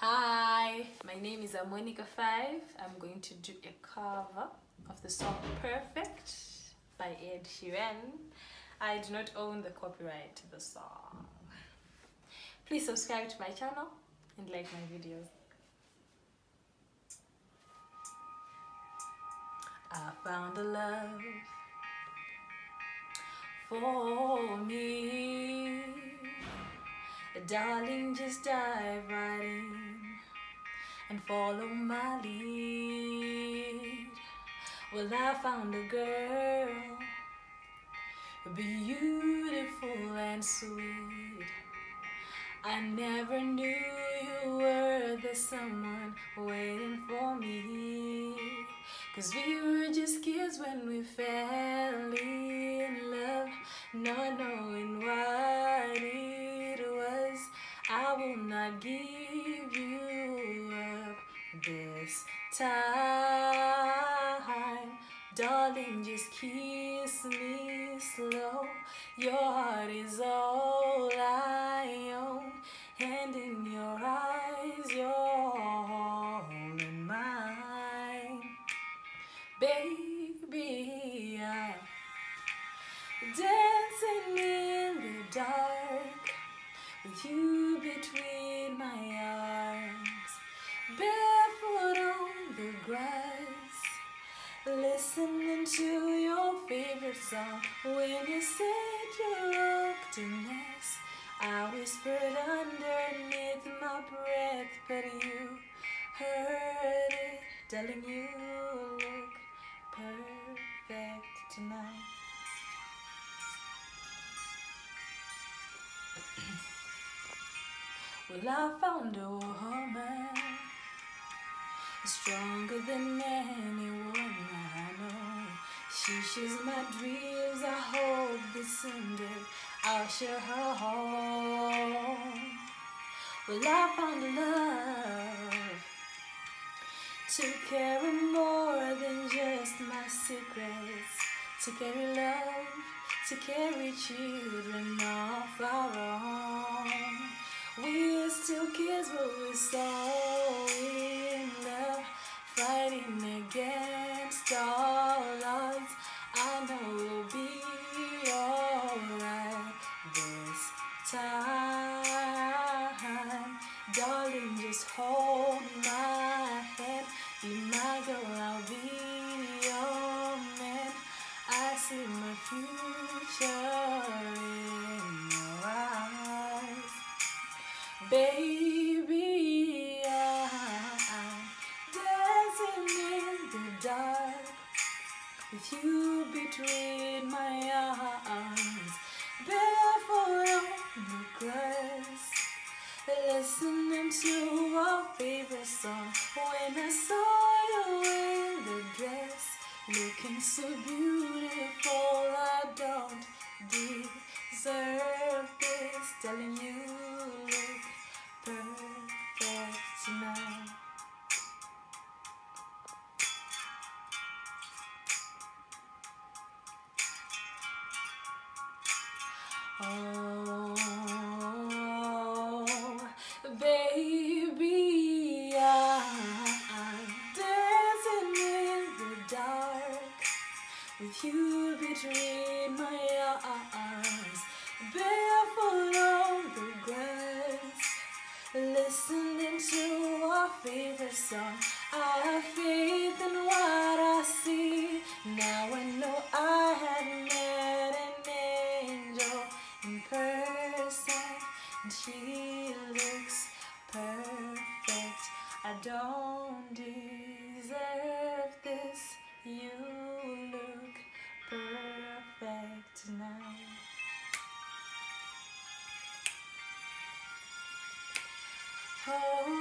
Hi, my name is Harmonica Fife. I'm going to do a cover of the song Perfect by Ed Sheeran. I do not own the copyright to the song. Please subscribe to my channel and like my videos. I found a love for me. Darling, just dive right in and follow my lead. Well, I found a girl, beautiful and sweet. I never knew you were the someone waiting for me. Cause we were just kids when we fell in love, not knowing. I will not give you up this time. Darling, just kiss me slow. Your heart is all When you said you looked a mess, I whispered underneath my breath, but you heard it, darling. You look perfect tonight. Well, I found a woman stronger than anyone. She shares my dreams. I hope this Sunday I'll share her home. Well, I found love to carry more than just my secrets, to carry love, to carry children of our own. We're still kids, but we're so in love, fighting against all just hold my hand. Be my girl, I'll be your man. I see my future I saw you in the dress, looking so beautiful, I don't deserve this. Telling you look perfect tonight. Oh, with you between my arms, barefoot on the grass, listening to our favorite song. I have faith in what I see. Now I know I have met an angel in person, and she Oh.